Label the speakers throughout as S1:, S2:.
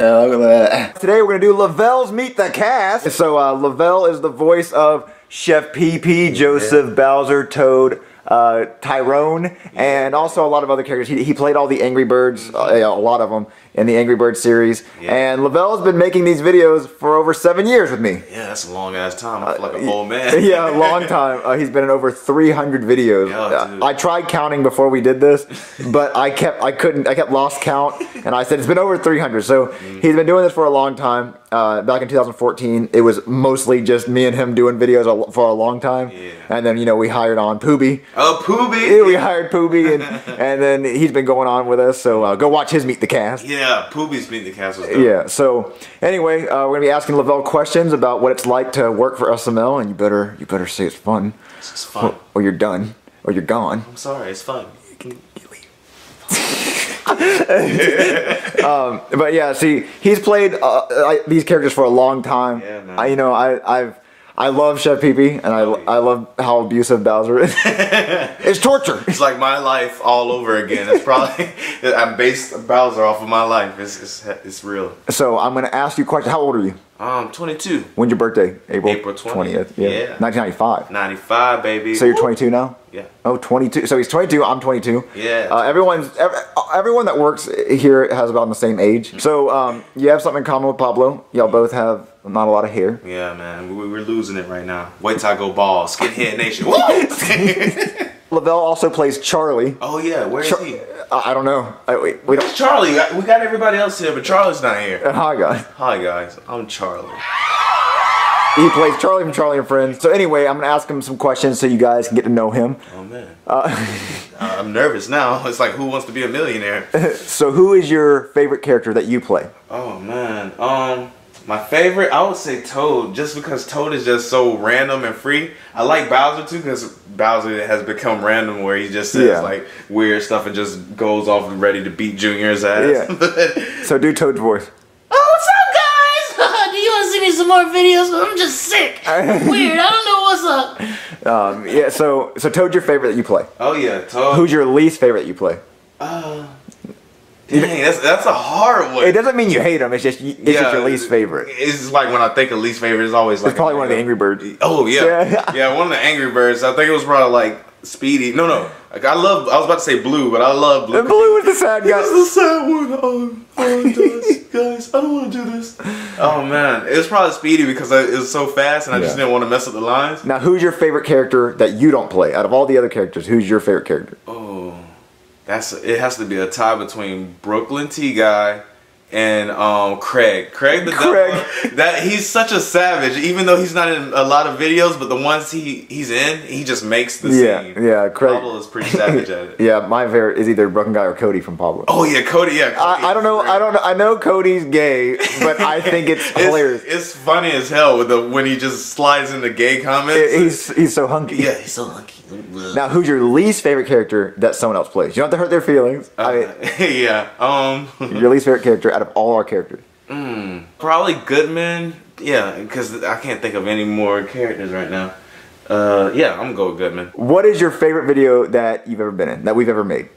S1: Uh, look at that. Today we're gonna do Lovell's Meet the Cast. So uh, Lovell is the voice of Chef PP, Joseph, Bowser, Toad, uh, Tyrone, and also a lot of other characters. He, he played all the Angry Birds, uh, a lot of them, in the Angry Birds series.
S2: Yeah.
S1: And Lovell's been making these videos for over seven years with me.
S2: Yeah, that's a long ass time. I feel like an old man.
S1: yeah, a long time. Uh, he's been in over 300 videos.
S2: Yeah,
S1: Uh. I tried counting before we did this, but I kept I couldn't I kept lost count, and I said it's been over 300. So
S2: Mm.
S1: he's been doing this for a long time. Uh, back in 2014, it was mostly just me and him doing videos for a long time,
S2: Yeah.
S1: and then you know we hired on Pooby.
S2: Oh, Pooby.
S1: Yeah, we hired Pooby, and and then he's been going on with us. So uh, go watch his meet the cast.
S2: Yeah, Pooby's meeting the cast was dope.
S1: Yeah. So anyway, uh, we're gonna be asking Lovell questions about what it's like to work for SML, and you better you better say it's fun,
S2: It's fun.
S1: or you're done, or you're gone.
S2: I'm sorry, it's fun.
S1: But yeah, see, he's played uh, I, these characters for a long time.
S2: Yeah, man.
S1: I, you know, I I've. I love Chef Pee Pee, and I. I love how abusive Bowser is. it's torture.
S2: It's like my life all over again. It's probably I'm based Bowser off of my life. It's it's, it's real.
S1: So I'm gonna ask you questions. How old are you?
S2: Um, 22,
S1: When's your birthday? April.
S2: April 20th.
S1: Yeah.
S2: Yeah.
S1: 1995.
S2: 95, baby.
S1: So you're 22 now.
S2: Yeah.
S1: Oh, 22. So he's 22. I'm 22.
S2: Yeah.
S1: Uh, everyone's ev- everyone that works here has about the same age. So um, you have something in common with Pablo. Y'all both have not a lot of hair.
S2: Yeah, man, we, we're losing it right now. Wait till I go ball, skinhead nation.
S1: Lovell also plays Charlie.
S2: oh yeah, where's
S1: Char-
S2: he?
S1: I I don't know. I, we, we don't.
S2: Charlie, we got everybody else here, but Charlie's not here.
S1: Hi guys.
S2: Hi guys, I'm Charlie.
S1: He plays Charlie from Charlie and Friends. So anyway, I'm gonna ask him some questions so you guys can get to know him.
S2: Oh man, Uh, I'm nervous now. It's like Who Wants to Be a Millionaire?
S1: So who is your favorite character that you play?
S2: Oh man, um, my favorite, I would say Toad, just because Toad is just so random and free. I like Bowser too, because Bowser has become random, where he just says
S1: Yeah.
S2: like weird stuff and just goes off and ready to beat Junior's ass. Yeah.
S1: So do Toad's voice.
S3: Oh, what's up, guys? Do you want to see me some more videos? I'm just sick. Weird. I don't know what's up.
S1: Um, yeah. So so Toad's your favorite that you play.
S2: oh yeah, Toad.
S1: Who's your least favorite that you play?
S2: Dang, that's that's a hard one.
S1: It doesn't mean you hate them. It's just it's just your least favorite.
S2: It's like when I think of least favorite, it's always like
S1: It's probably one of the Angry Birds.
S2: Oh yeah.
S1: Yeah.
S2: yeah, one of the Angry Birds. I think it was probably like Speedy. No, no. Like I love. I was about to say Blue, but I love Blue.
S1: And Blue is the sad guy.
S2: It's the sad one. Oh, oh apologize, guys. I don't want to do this. Oh man, it was probably Speedy because I, it was so fast, and I just didn't want to mess up the lines.
S1: Now, who's your favorite character that you don't play? Out of all the other characters, who's your favorite character?
S2: Oh, that's it. Has to be a tie between Brooklyn T guy and um Craig. Craig the
S1: Craig.
S2: Devil, that he's such a savage. Even though he's not in a lot of videos, but the ones he he's in, he just makes the
S1: Yeah,
S2: scene.
S1: yeah, Craig.
S2: Pablo is pretty savage at it.
S1: Yeah, my favorite is either Broken Guy or Cody from Pablo.
S2: Oh yeah, Cody. Yeah, Cody
S1: I, I don't know.
S2: is
S1: I don't know. I know Cody's gay, but I think it's hilarious.
S2: It's, it's funny as hell with the when he just slides into gay comments.
S1: he's he's so hunky.
S2: yeah, he's so hunky.
S1: Now, who's your least favorite character that someone else plays? You don't have to hurt their feelings. I mean,
S2: yeah. Um.
S1: your least favorite character out of all our characters.
S2: Probably Goodman. Yeah, because I can't think of any more characters right now. Uh, yeah, I'm gonna go with Goodman.
S1: What is your favorite video that you've ever been in? That we've ever made?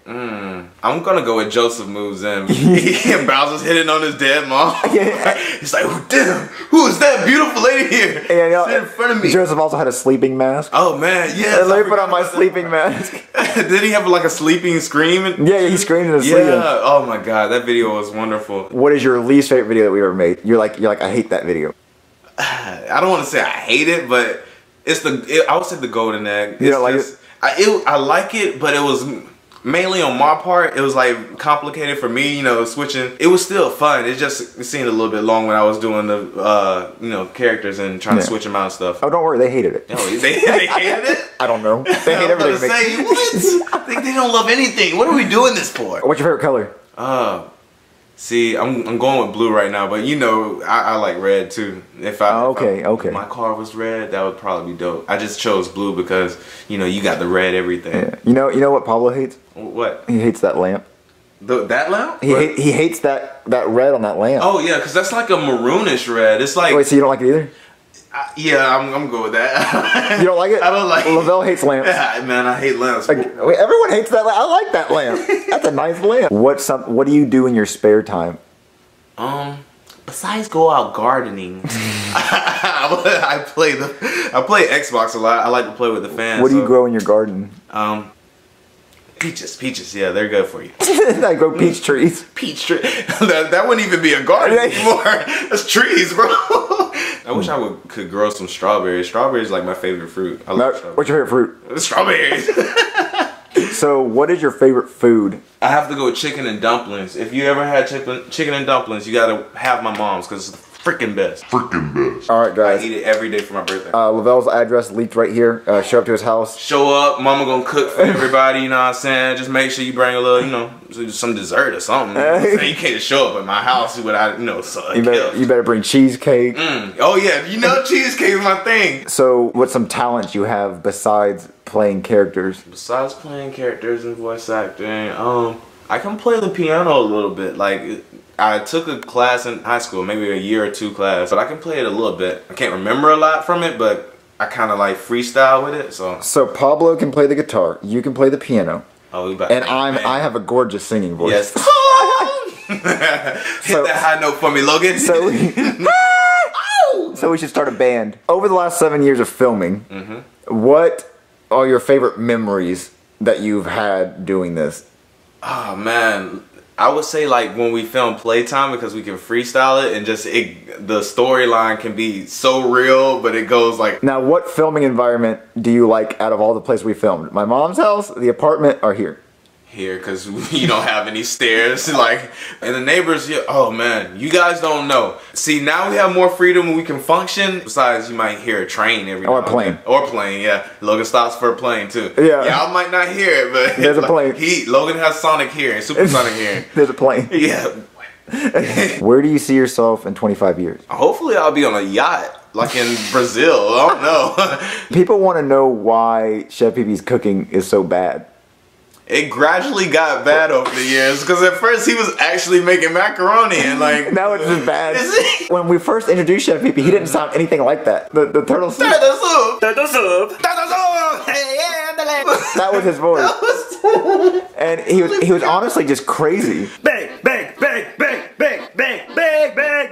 S2: I'm gonna go with Joseph moves in. and Bowser's hitting on his dead mom.
S1: Yeah.
S2: He's like, "Oh, damn, who is that beautiful lady here?
S1: Yeah, you know,
S2: Sit in front of me.
S1: Joseph also had a sleeping mask.
S2: oh man, yeah.
S1: And let me put on my sleeping mask.
S2: Did he have like a sleeping scream?
S1: Yeah, yeah, he screamed in his sleep.
S2: Yeah. Oh my god, that video was wonderful.
S1: What is your least favorite video that we've ever made? You're like, you're like, I hate that video.
S2: I don't want to say I hate it, but it's the it, I would say the golden egg. It's
S1: don't like
S2: just- I it, I like it, but it was mainly on my part. It was like complicated for me, you know, switching. It was still fun. It just seemed a little bit long when I was doing the uh, you know characters and trying
S1: Yeah.
S2: to switch them out and stuff.
S1: Oh, don't worry, they hated it.
S2: Oh, they, they hated it.
S1: I don't know. They hate everything.
S2: say what? they, they don't love anything. What are we doing this for?
S1: What's your favorite color?
S2: Uh, see, I'm, I'm going with blue right now, but you know, I, I like red too. If I,
S1: Oh, okay,
S2: if I-
S1: okay.
S2: if my car was red, that would probably be dope. I just chose blue because you know you got the red everything.
S1: Yeah. You know, you know what Pablo hates?
S2: What?
S1: He hates that lamp.
S2: The, that lamp?
S1: He hate, he hates that that red on that lamp.
S2: Oh yeah, because that's like a maroonish red. It's like
S1: Wait, so you don't like it either?
S2: I- yeah, I'm I'm good with that.
S1: You don't like it?
S2: I don't like.
S1: Lovell hates lamps.
S2: Yeah, man, I hate lamps.
S1: Like, wait, everyone hates that. lamp. I like that lamp. That's a nice lamp. What's some? What do you do in your spare time?
S2: Um, besides go out gardening, I play the I play Xbox a lot. I like to play with the fans.
S1: What do you
S2: so,
S1: grow in your garden?
S2: Um, peaches, peaches. Yeah, they're good for you.
S1: I grow peach trees.
S2: Peach tree. that, that wouldn't even be a garden anymore. That's trees, bro. I wish I would could grow some strawberries. Strawberries like my favorite fruit. I love strawberries.
S1: What's your favorite fruit?
S2: Strawberries.
S1: So, what is your favorite food?
S2: I have to go with chicken and dumplings. If you ever had chicken, chicken and dumplings, you gotta have my mom's because it's the freaking best. Freaking best.
S1: All right, guys.
S2: I eat it every day for my birthday.
S1: Uh, Lavelle's address leaked right here. Uh, show up to his house.
S2: Show up, mama gonna cook for everybody, you know what I'm saying? Just make sure you bring a little, you know, some dessert or something. You, know what I'm saying? You can't just show up at my house without, you know, so,
S1: You better, you better bring cheesecake.
S2: Mm. Oh yeah, you know cheesecake is my thing.
S1: So, what's some talents you have besides playing characters?
S2: Besides playing characters and voice acting, um, I can play the piano a little bit. Like I took a class in high school, maybe a year or two class, but I can play it a little bit. I can't remember a lot from it, but I kind of like freestyle with it. So,
S1: So, Pablo can play the guitar. You can play the piano,
S2: oh,
S1: and I'm I have a gorgeous singing voice.
S2: yes. Hit
S1: So-
S2: that high note for me, Logan.
S1: So we, so we should start a band. Over the last seven years of filming, mm-hmm. what are your favorite memories that you've had doing this?
S2: Oh man, I would say like when we film playtime because we can freestyle it and just it, the storyline can be so real, but it goes like
S1: Now, what filming environment do you like out of all the places we filmed? My mom's house, the apartment, or here?
S2: Here because you don't have any stairs. Like, and the neighbors, yeah, oh man, you guys don't know. See, now we have more freedom and we can function. Besides, you might hear a train every
S1: Or a plane.
S2: Or plane, yeah. Logan stops for a plane too.
S1: Yeah.
S2: Y'all might not hear it, but
S1: There's a plane.
S2: He Logan has sonic hearing, supersonic hearing.
S1: There's a plane.
S2: Yeah.
S1: Where do you see yourself in 25 years?
S2: Hopefully, I'll be on a yacht. Like in Brazil, I don't know.
S1: People want to know why Chef PP's cooking is so bad.
S2: It gradually got bad over the years because at first he was actually making macaroni and like
S1: Now it's just bad.
S2: Is it?
S1: When we first introduced Chef PP, he didn't sound anything like that. The, the turtle soup,
S2: Turtle soup. Turtle soup. Turtle soup. Hey, yeah,
S1: that was his voice. And he was he was honestly just crazy.
S4: Bang, bang, bang, bang, bang, bang, bang, bang, bang, bang,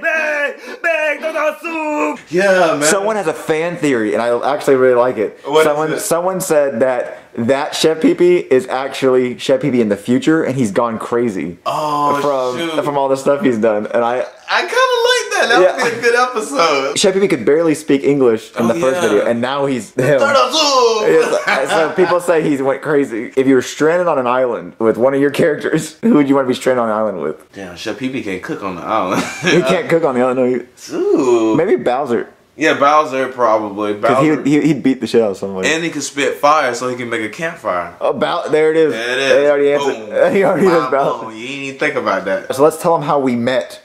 S2: Yeah, man.
S1: Someone has a fan theory, and I actually really like it.
S2: What
S1: someone
S2: it?
S1: someone said that that Chef PP is actually Chef PP in the future, and he's gone crazy
S2: oh,
S1: from
S2: shoot.
S1: from all the stuff he's done. And I
S2: I that.
S1: Yeah.
S2: would be a good episode.
S1: Chef PP could barely speak English in
S2: Oh,
S1: the first
S2: yeah.
S1: video, and now he's him.
S2: Turtle soup.
S1: Yes, so people say he's went crazy. If you were stranded on an island with one of your characters, who would you want to be stranded on an island with?
S2: Damn, Chef PP can't cook on the island.
S1: He can't cook on the island. No, he,
S2: Ooh.
S1: maybe Bowser,
S2: Yeah, Bowser probably. Bowser.
S1: he he, he'd beat the shit out of somebody.
S2: and he can spit fire so he can make a campfire.
S1: oh, Bow- there it is.
S2: There it is.
S1: They already answered.
S2: Boom.
S1: He already knows Bowser.
S2: You didn't even think about that.
S1: So let's tell him how we met.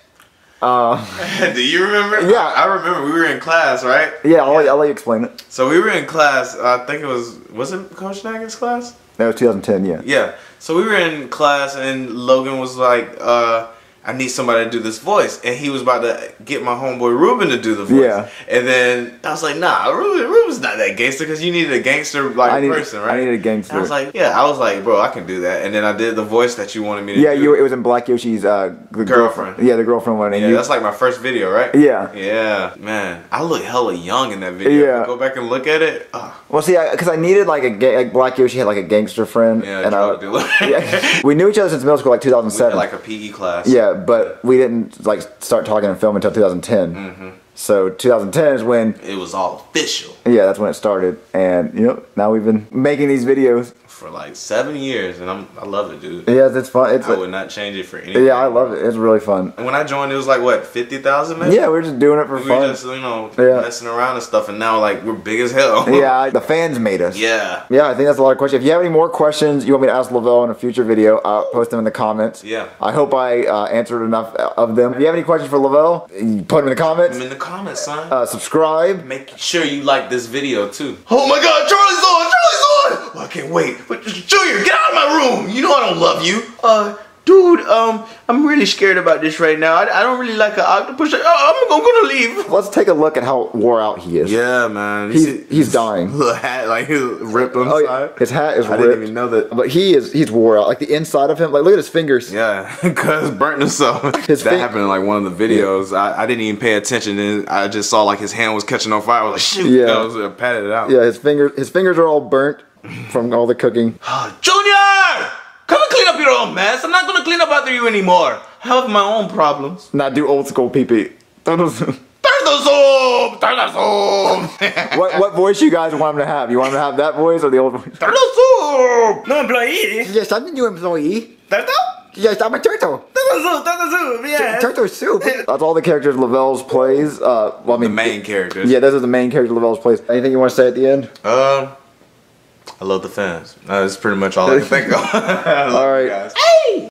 S2: Do you remember?
S1: Yeah.
S2: I, remember. We were in class, right?
S1: Yeah, I'll, I'll let you explain it.
S2: So we were in class. I think it was was it Coach Naggin's class?
S1: That was 2010. Yeah.
S2: Yeah. So we were in class and Logan was like, uh, I need somebody to do this voice. And he was about to get my homeboy Ruben to do the voice.
S1: Yeah.
S2: And then I was like, nah, Ruben, Ruben's not that gangster because you needed a gangster like
S1: I
S2: person,
S1: I needed a gangster.
S2: And I was like, yeah, I was like, bro, I can do that. And then I did the voice that you wanted me to
S1: Yeah,
S2: do.
S1: you. It was in Black Yoshi's uh, the
S2: Girlfriend.
S1: Yeah, the girlfriend one. And
S2: yeah,
S1: you,
S2: that's like my first video, right?
S1: Yeah.
S2: Yeah, man, I look hella young in that video.
S1: Yeah.
S2: Go back and look at it. Oh,
S1: Well, see, because I, needed like a ga- like Black Yoshi had like a gangster friend,
S2: yeah,
S1: and
S2: drug
S1: I,
S2: dealer.
S1: yeah, we knew each other since middle school, like 2007.
S2: like a PE class.
S1: yeah, but we didn't like start talking and film until 2010.
S2: Mm-hmm.
S1: So 2010 is when,
S2: It was all official
S1: yeah, that's when it started, and you know, now we've been making these videos.
S2: For like seven years, and I'm I love it, dude.
S1: Yeah, it's fun. It's
S2: I would not change it for anything.
S1: yeah, I love it. It's really fun.
S2: And when I joined, it was like what fifty thousand.
S1: Yeah, we're just doing it for
S2: we were
S1: fun.
S2: just you know
S1: Yeah.
S2: messing around and stuff, and now like we're big as hell.
S1: yeah, the fans made us.
S2: yeah.
S1: Yeah, I think that's a lot of questions. If you have any more questions you want me to ask Lovell in a future video, uh, post them in the comments.
S2: Yeah.
S1: I hope I uh, answered enough of them. If you have any questions for Lovell, you put them in the comments.
S2: I'm in the comments, son.
S1: Uh, subscribe.
S2: Make sure you like this video too. Oh my God, Charlie's on! Charlie's on! Oh, I can't wait. But Junior, get out of my room. You know I don't love you. Uh, dude, um, I'm really scared about this right now. I, I don't really like an octopus. Oh, I'm, I'm gonna leave.
S1: Let's take a look at how wore out he is.
S2: Yeah, man.
S1: He's he's dying.
S2: little hat like he ripped on
S1: Oh,
S2: side.
S1: His hat is
S2: I
S1: ripped.
S2: didn't even know that.
S1: But he is he's wore out. Like the inside of him, like look at his fingers.
S2: Yeah, because burnt himself.
S1: His
S2: that happened in like one of the videos. I, I didn't even pay attention, and I just saw like his hand was catching on fire. I was like, shoot!
S1: Yeah.
S2: I was uh, patted it out.
S1: Yeah, his fingers his fingers are all burnt from all the cooking.
S2: Junior, come and clean up your own mess. I'm not gonna clean up after you anymore. I have my own problems.
S1: Not do old school pee pee.
S2: Turn the soup. Turn the soup.
S1: what what voice you guys want him to have? You want him to have that voice or the old voice?
S2: Turn the soup.
S4: No employee.
S1: Yes, I'm the new employee.
S4: Turtle?
S1: Yes, I'm a turtle.
S4: Turtle soup, turtle soup, yes.
S1: Turtle soup. That's all the characters Lovell's plays. Uh, well, I mean, The
S2: main characters.
S1: Yeah, those are the main characters Lovell's plays. Anything you want to say at the end?
S2: Um, I love the fans. That's pretty much all I can think of.
S1: all right.
S2: Guys. Hey!